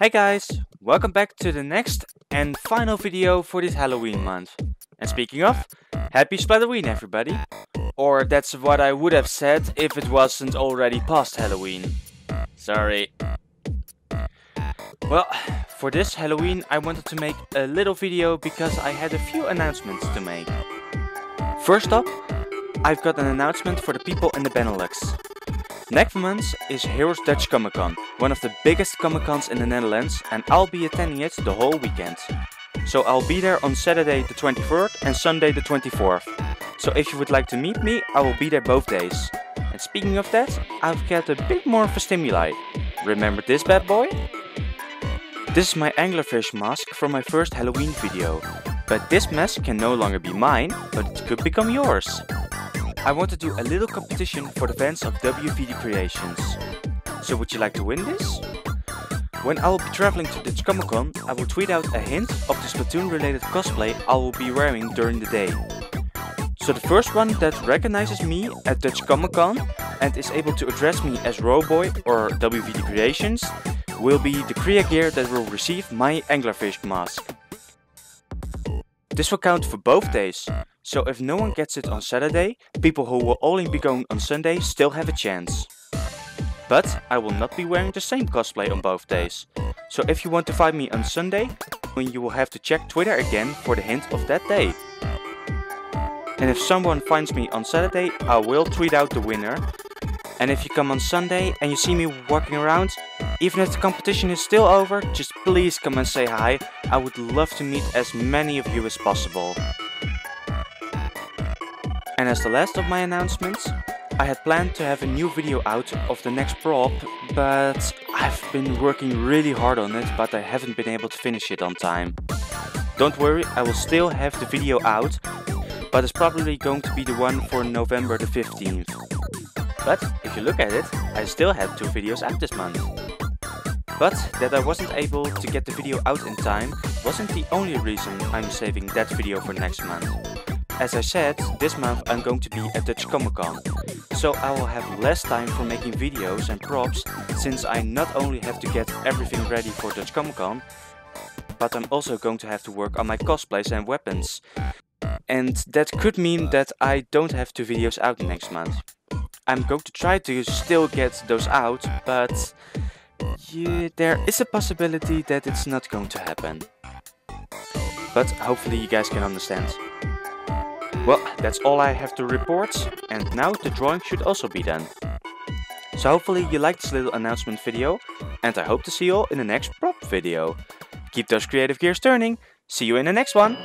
Hey guys, welcome back to the next and final video for this Halloween month. And speaking of, happy Splatoween everybody. Or that's what I would have said if it wasn't already past Halloween. Sorry. Well, for this Halloween I wanted to make a little video because I had a few announcements to make. First up, I've got an announcement for the people in the Benelux. Next month is Heroes Dutch Comic Con, one of the biggest Comic Cons in the Netherlands, and I'll be attending it the whole weekend. So I'll be there on Saturday the 23rd and Sunday the 24th. So if you would like to meet me, I will be there both days. And speaking of that, I've got a bit more of a stimuli. Remember this bad boy? This is my anglerfish mask from my first Halloween video. But this mask can no longer be mine, but it could become yours. I want to do a little competition for the fans of WVD Creations. So would you like to win this? When I will be traveling to Dutch Comic Con, I will tweet out a hint of the Splatoon related cosplay I will be wearing during the day. So the first one that recognizes me at Dutch Comic Con and is able to address me as Roboy or WVD Creations will be the Krea gear that will receive my anglerfish mask. This will count for both days, so if no one gets it on Saturday, people who will only be going on Sunday still have a chance. But I will not be wearing the same cosplay on both days. So if you want to find me on Sunday, then you will have to check Twitter again for the hint of that day. And if someone finds me on Saturday, I will tweet out the winner. And if you come on Sunday and you see me walking around, even if the competition is still over, just please come and say hi. I would love to meet as many of you as possible. And as the last of my announcements, I had planned to have a new video out of the next prop, but I've been working really hard on it, but I haven't been able to finish it on time. Don't worry, I will still have the video out, but it's probably going to be the one for November the 15th. But if you look at it, I still had two videos out this month. But that I wasn't able to get the video out in time wasn't the only reason I'm saving that video for next month. As I said, this month I'm going to be at Dutch Comic Con, so I will have less time for making videos and props since I not only have to get everything ready for Dutch Comic Con, but I'm also going to have to work on my cosplays and weapons. And that could mean that I don't have two videos out next month. I'm going to try to still get those out, but yeah, there is a possibility that it's not going to happen. But hopefully you guys can understand. Well, that's all I have to report, and now the drawing should also be done. So hopefully you liked this little announcement video, and I hope to see you all in the next prop video. Keep those creative gears turning, see you in the next one!